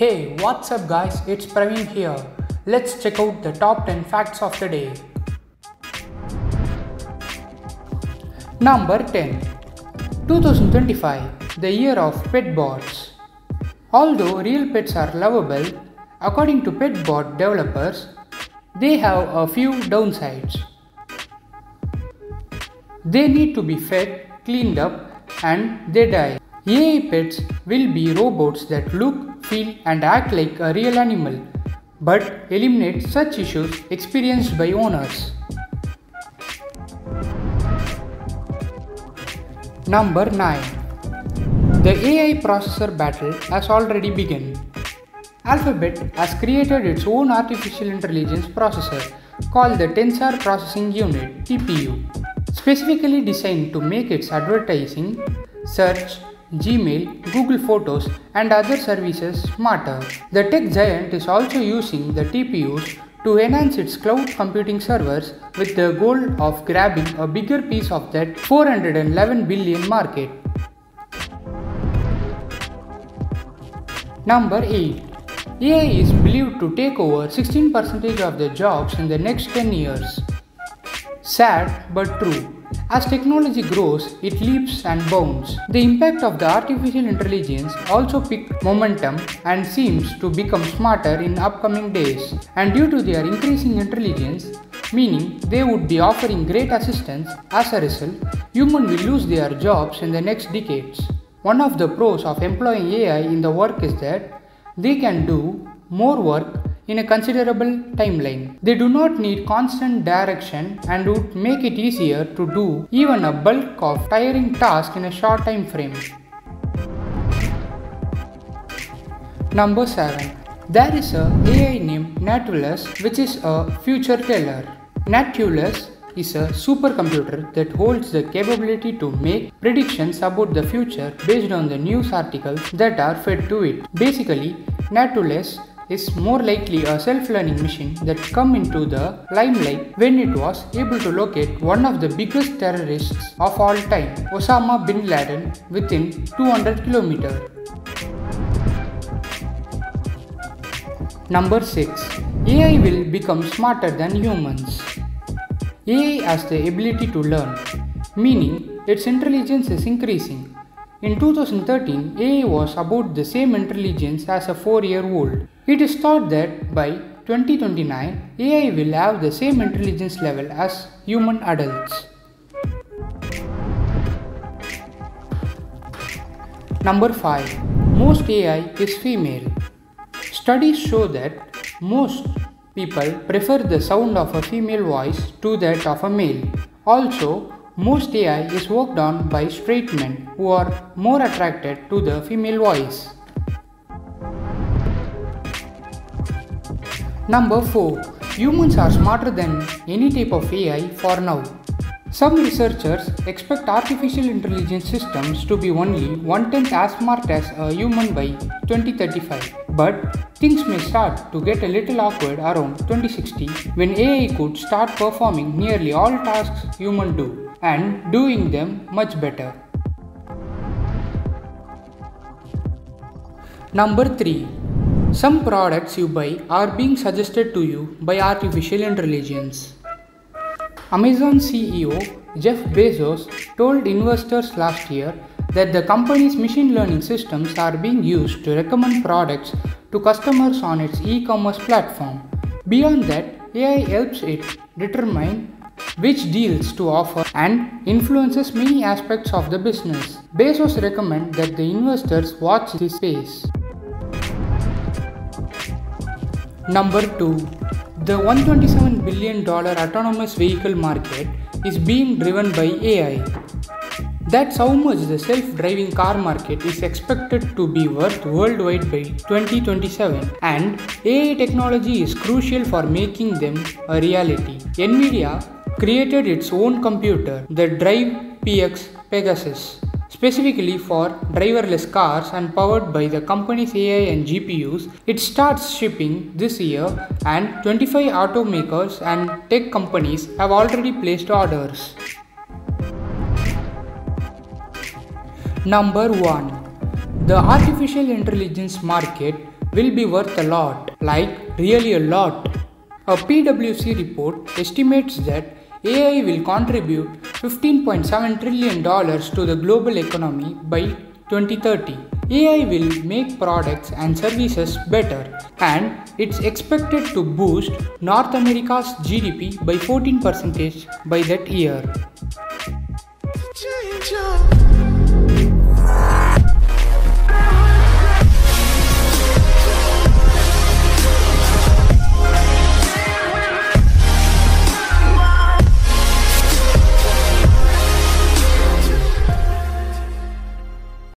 Hey, what's up, guys? It's Praveen here. Let's check out the top 10 facts of the day. Number 10 2025, the year of pet bots. Although real pets are lovable, according to pet bot developers, they have a few downsides. They need to be fed, cleaned up, and they die. AI pets will be robots that look, feel, and act like a real animal, but eliminate such issues experienced by owners. Number 9 The AI processor battle has already begun. Alphabet has created its own artificial intelligence processor called the Tensor Processing Unit TPU, specifically designed to make its advertising, search, Gmail, Google Photos, and other services smarter. The tech giant is also using the TPUs to enhance its cloud computing servers with the goal of grabbing a bigger piece of that 411 billion market. Number 8. AI is believed to take over 16% of the jobs in the next 10 years. Sad but true. As technology grows, it leaps and bounds. The impact of the artificial intelligence also picked momentum and seems to become smarter in upcoming days. And due to their increasing intelligence, meaning they would be offering great assistance, as a result, humans will lose their jobs in the next decades. One of the pros of employing AI in the work is that they can do more work in a considerable timeline. They do not need constant direction and would make it easier to do even a bulk of tiring tasks in a short time frame. Number 7. There is a AI named Nautilus which is a future teller. Nautilus is a supercomputer that holds the capability to make predictions about the future based on the news articles that are fed to it. Basically, Nautilus is more likely a self-learning machine that come into the limelight when it was able to locate one of the biggest terrorists of all time, Osama bin Laden, within 200 km. Number 6. AI will become smarter than humans. AI has the ability to learn, meaning its intelligence is increasing. In 2013, AI was about the same intelligence as a 4 year old. It is thought that by 2029, AI will have the same intelligence level as human adults. Number 5. Most AI is female. Studies show that most people prefer the sound of a female voice to that of a male. Also, most AI is worked on by straight men who are more attracted to the female voice. Number 4. Humans are smarter than any type of AI for now. Some researchers expect artificial intelligence systems to be only one tenth as smart as a human by 2035. But things may start to get a little awkward around 2060 when AI could start performing nearly all tasks humans do and doing them much better. Number 3. Some products you buy are being suggested to you by artificial intelligence. Amazon CEO Jeff Bezos told investors last year that the company's machine learning systems are being used to recommend products to customers on its e commerce platform. Beyond that, AI helps it determine which deals to offer and influences many aspects of the business. Bezos recommend that the investors watch this space. Number 2. The $127 billion autonomous vehicle market is being driven by AI. That's how much the self-driving car market is expected to be worth worldwide by 2027 and AI technology is crucial for making them a reality. Nvidia created its own computer, the Drive PX Pegasus, specifically for driverless cars and powered by the company's AI and GPUs. It starts shipping this year and 25 automakers and tech companies have already placed orders. Number 1. The artificial intelligence market will be worth a lot, like really a lot. A PwC report estimates that AI will contribute $15.7 trillion to the global economy by 2030. AI will make products and services better and it's expected to boost North America's GDP by 14% by that year.